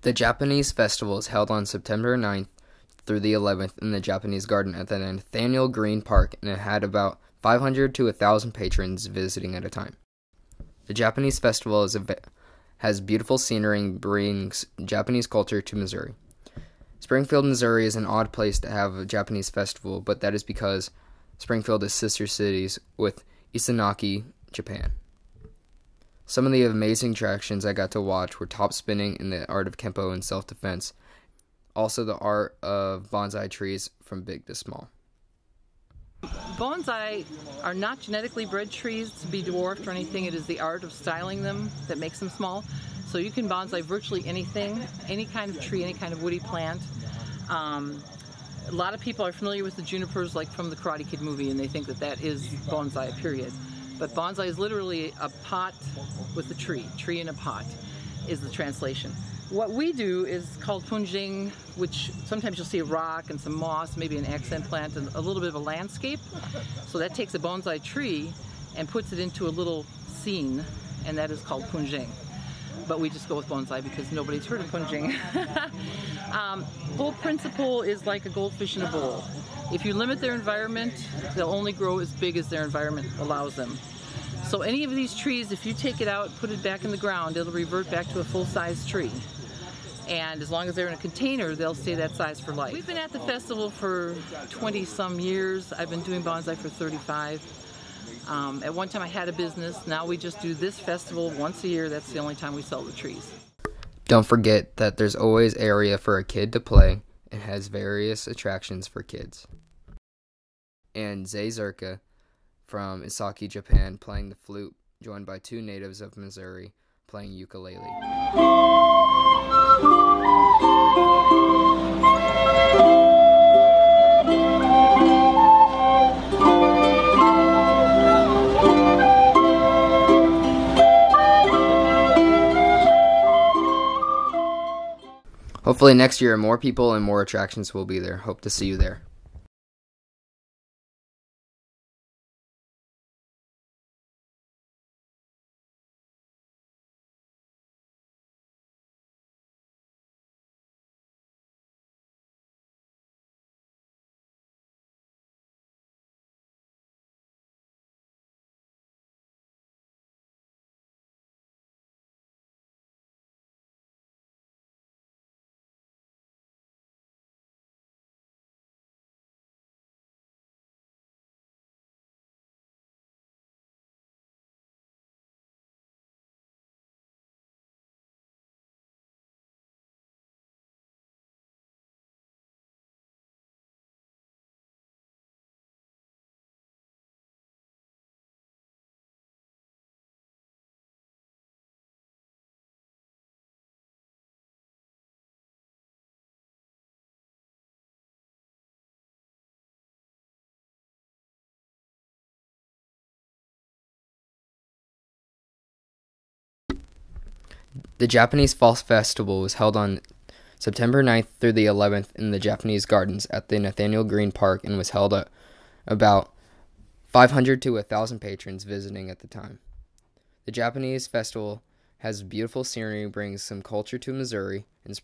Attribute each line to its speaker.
Speaker 1: The Japanese festival is held on September 9th through the 11th in the Japanese garden at the Nathanael Greene Park and it had about 500 to 1,000 patrons visiting at a time. The Japanese festival a, has beautiful scenery and brings Japanese culture to Missouri. Springfield, Missouri is an odd place to have a Japanese festival, but that is because Springfield is sister cities with Isesaki, Japan. Some of the amazing attractions I got to watch were top spinning in the art of Kempo and self defense, also the art of bonsai trees from big to small.
Speaker 2: Bonsai are not genetically bred trees to be dwarfed or anything. It is the art of styling them that makes them small. So you can bonsai virtually anything, any kind of tree, any kind of woody plant. Um, a lot of people are familiar with the junipers like from the Karate Kid movie and they think that that is bonsai, period. But bonsai is literally a pot with a tree, tree in a pot is the translation. What we do is called penjing, which sometimes you'll see a rock and some moss, maybe an accent plant, and a little bit of a landscape. So that takes a bonsai tree and puts it into a little scene, and that is called penjing. But we just go with bonsai because nobody's heard of penjing. um, whole principle is like a goldfish in a bowl. If you limit their environment, they'll only grow as big as their environment allows them. So any of these trees, if you take it out, put it back in the ground, it'll revert back to a full-size tree. And as long as they're in a container, they'll stay that size for life. We've been at the festival for 20 some years. I've been doing bonsai for 35. Um, at one time I had a business. Now we just do this festival once a year. That's the only time we sell the trees.
Speaker 1: Don't forget that there's always area for a kid to play and has various attractions for kids. And Zay Zerka from Isaki, Japan, playing the flute, joined by two natives of Missouri playing ukulele. Hopefully, next year, more people and more attractions will be there. Hope to see you there. The Japanese Fall Festival was held on September 9th through the 11th in the Japanese Gardens at the Nathanael Greene Park and was held at about 500 to 1,000 patrons visiting at the time. The Japanese festival has beautiful scenery, brings some culture to Missouri, and